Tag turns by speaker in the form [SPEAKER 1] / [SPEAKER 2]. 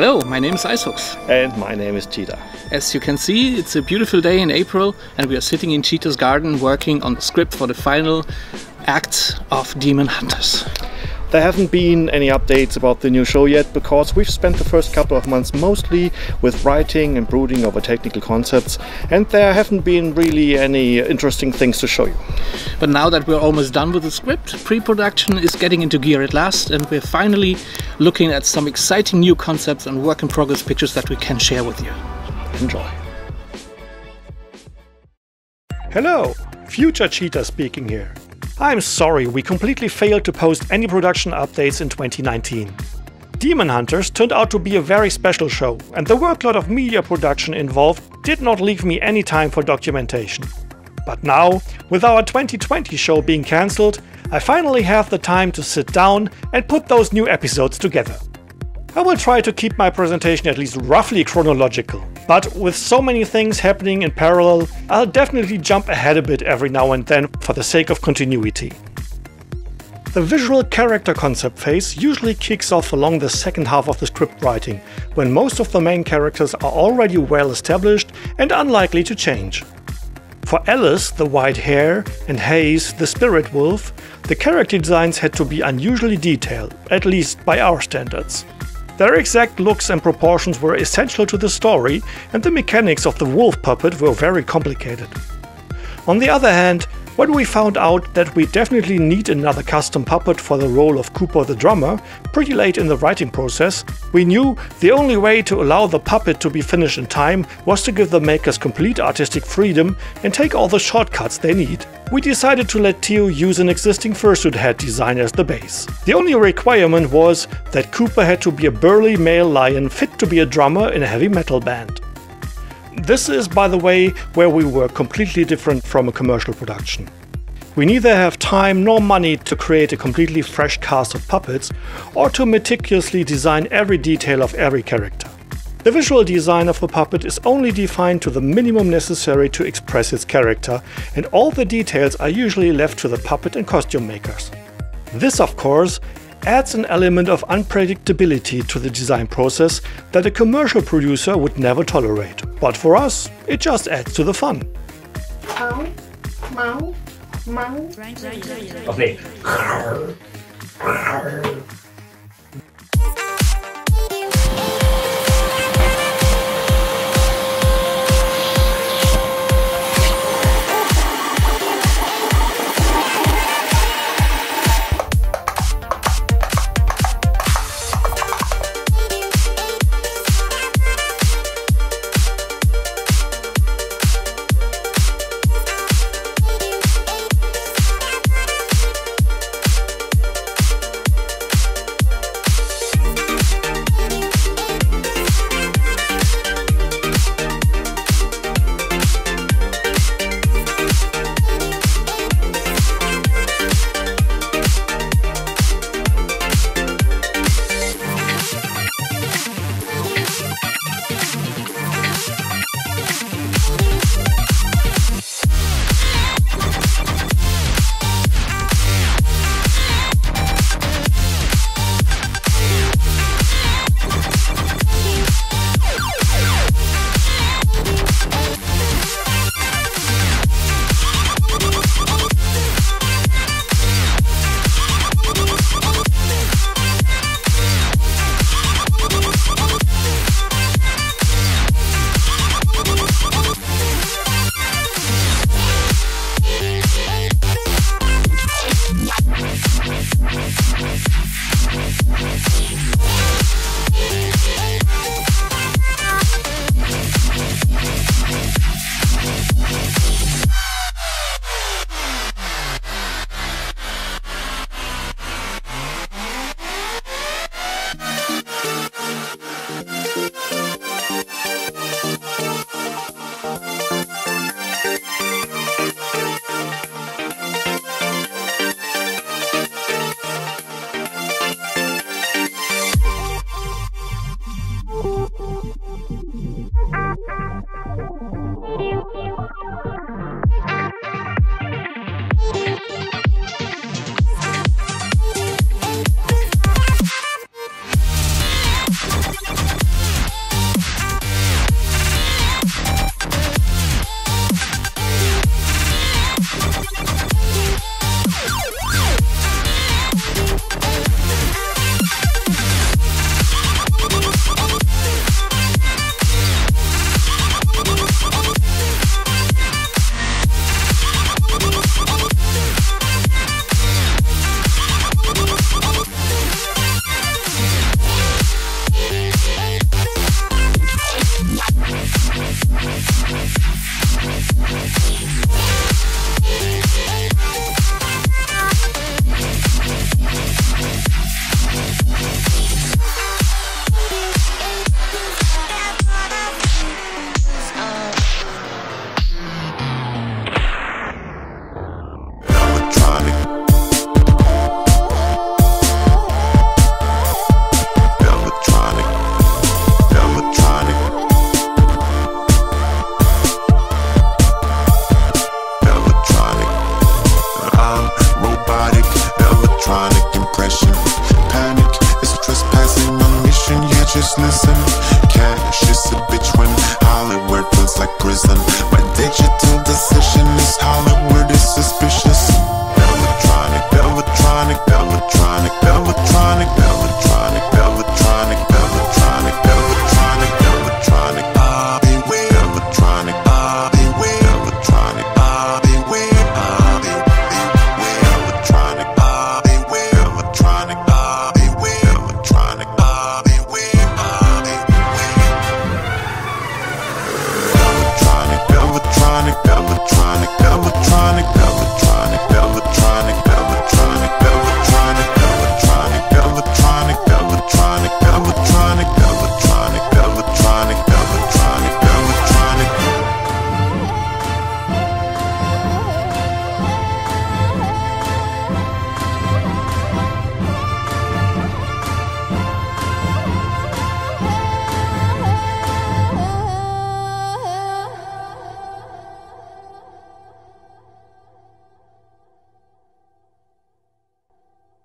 [SPEAKER 1] Hello, my name is Icehooks.
[SPEAKER 2] And my name is Cheetah.
[SPEAKER 1] As you can see, it's a beautiful day in April, and we are sitting in Cheetah's garden working on the script for the final act of Demon Hunters.
[SPEAKER 2] There haven't been any updates about the new show yet because we've spent the first couple of months mostly with writing and brooding over technical concepts, and there haven't been really any interesting things to show you.
[SPEAKER 1] But now that we're almost done with the script, pre production is getting into gear at last, and we're finally looking at some exciting new concepts and work in progress pictures that we can share with you.
[SPEAKER 2] Enjoy.
[SPEAKER 3] Hello, Future Cheetah speaking here. I'm sorry, we completely failed to post any production updates in 2019. Demon Hunters turned out to be a very special show, and the workload of media production involved did not leave me any time for documentation. But now, with our 2020 show being cancelled, I finally have the time to sit down and put those new episodes together. I will try to keep my presentation at least roughly chronological, but with so many things happening in parallel, I'll definitely jump ahead a bit every now and then for the sake of continuity. The visual character concept phase usually kicks off along the second half of the script writing, when most of the main characters are already well established and unlikely to change. For Alice, the white hare, and Hayes, the spirit wolf, the character designs had to be unusually detailed, at least by our standards. Their exact looks and proportions were essential to the story, and the mechanics of the wolf puppet were very complicated. On the other hand, when we found out that we definitely need another custom puppet for the role of Cooper the drummer, pretty late in the writing process, we knew the only way to allow the puppet to be finished in time was to give the makers complete artistic freedom and take all the shortcuts they need we decided to let Theo use an existing fursuit head design as the base. The only requirement was that Cooper had to be a burly male lion fit to be a drummer in a heavy metal band. This is, by the way, where we were completely different from a commercial production. We neither have time nor money to create a completely fresh cast of puppets or to meticulously design every detail of every character. The visual design of a puppet is only defined to the minimum necessary to express its character, and all the details are usually left to the puppet and costume makers. This, of course, adds an element of unpredictability to the design process that a commercial producer would never tolerate. But for us, it just adds to the fun.
[SPEAKER 4] Okay. Música consciousness and cash is a bitch when Hollywood feels like prison. My digital decision is Hollywood is suspicious. Electronic, electronic, electronic, electronic, electronic.